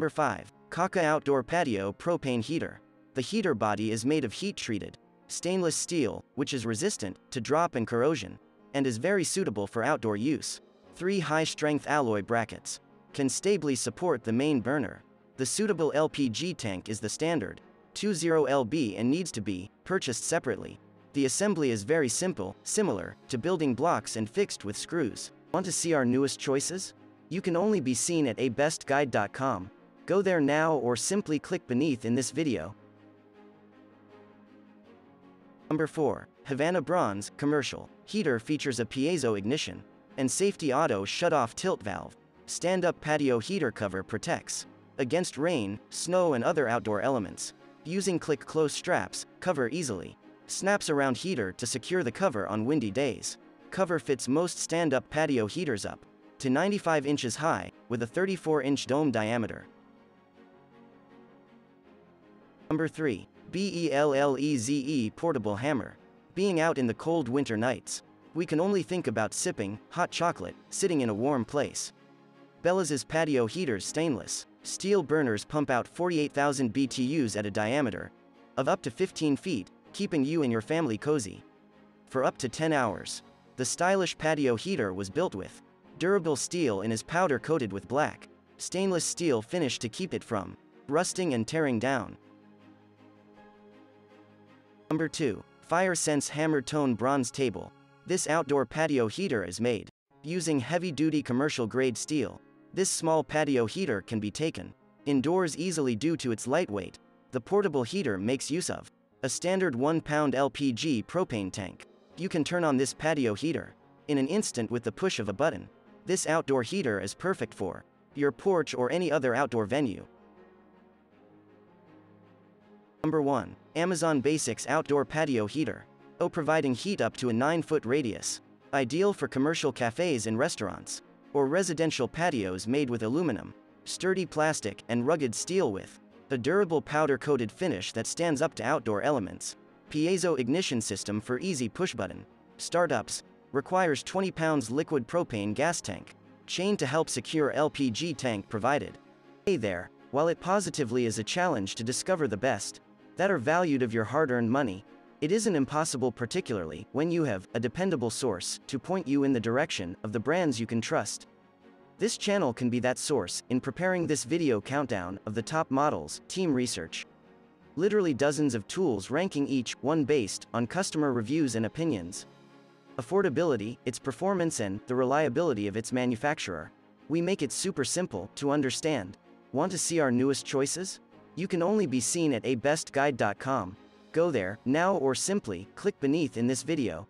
Number 5. Kaka Outdoor Patio Propane Heater. The heater body is made of heat-treated, stainless steel, which is resistant to drop and corrosion, and is very suitable for outdoor use. Three high-strength alloy brackets can stably support the main burner. The suitable LPG tank is the standard 20LB and needs to be purchased separately. The assembly is very simple, similar to building blocks and fixed with screws. Want to see our newest choices? You can only be seen at abestguide.com. Go there now or simply click beneath in this video. Number 4. Havana Bronze Commercial. Heater features a piezo ignition and safety auto shut-off tilt valve. Stand-up patio heater cover protects against rain, snow and other outdoor elements. Using click-close straps, cover easily. Snaps around heater to secure the cover on windy days. Cover fits most stand-up patio heaters up to 95 inches high, with a 34-inch dome diameter. Number 3. BELLEZE Portable Hammer. Being out in the cold winter nights, we can only think about sipping hot chocolate, sitting in a warm place. Belleze's patio heaters stainless steel burners pump out 48,000 BTUs at a diameter of up to 15 feet, keeping you and your family cozy. For up to 10 hours. The stylish patio heater was built with durable steel and is powder coated with black stainless steel finish to keep it from rusting and tearing down. Number 2. FireSense Hammer Tone Bronze Table. This outdoor patio heater is made using heavy-duty commercial-grade steel. This small patio heater can be taken indoors easily due to its lightweight. The portable heater makes use of a standard 1-pound LPG propane tank. You can turn on this patio heater in an instant with the push of a button. This outdoor heater is perfect for your porch or any other outdoor venue. Number 1. Amazon Basics Outdoor Patio Heater. O providing heat up to a 9-foot radius. Ideal for commercial cafes and restaurants. Or residential patios made with aluminum, sturdy plastic, and rugged steel with a durable powder-coated finish that stands up to outdoor elements. Piezo ignition system for easy push-button. Startups. Requires 20 pounds liquid propane gas tank. Chain to help secure LPG tank provided. Hey there, while it positively is a challenge to discover the best, that are valued of your hard-earned money, it isn't impossible particularly when you have a dependable source to point you in the direction of the brands you can trust. This channel can be that source in preparing this video countdown of the top models, team research. Literally dozens of tools ranking each one based on customer reviews and opinions. Affordability, its performance and the reliability of its manufacturer. We make it super simple to understand. Want to see our newest choices? You can only be seen at abestguide.com. Go there, now or simply, click beneath in this video,